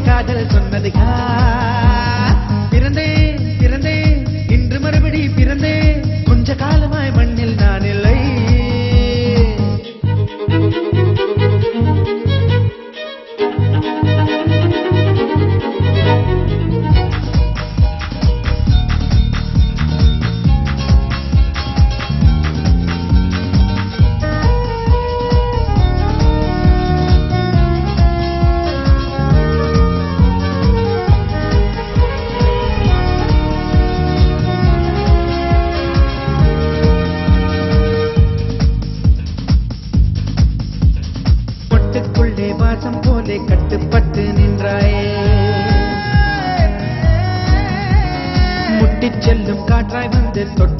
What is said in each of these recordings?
కాదల్ సున్నదిగా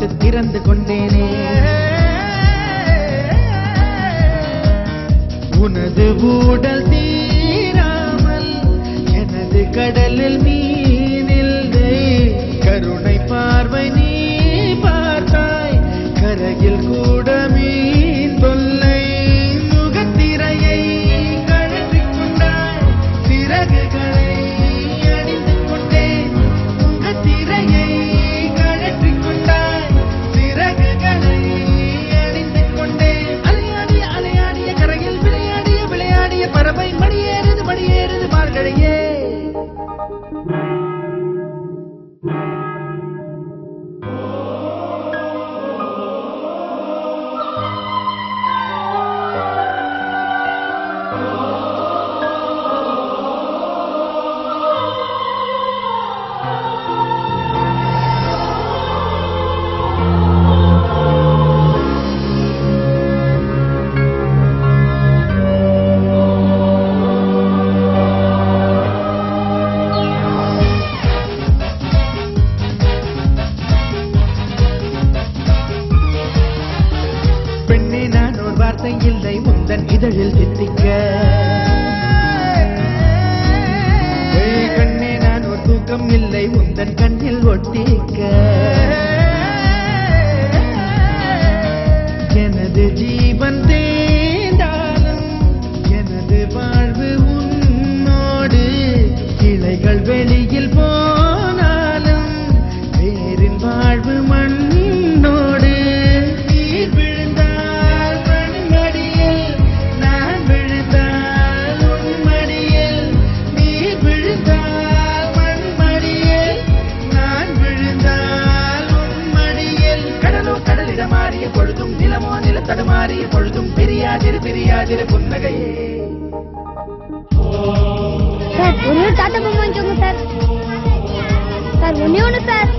விட்டு திறந்து கொண்டேனே. உனது ஊடல் தீராமல் எனது கடலில் மீனில் கருணை பார்வை இதழில் மேல் கடலோ கடலிட மாறிய பொழுதும் நிலமோ நில தடுமாறிய பொழுதும் பிரியாதிரு பிரியாதிரு புன்னகையே சார் ஒன்னே டாட்டா பொம்மை சார். சார் ஒன்னே ஒன்று சார்.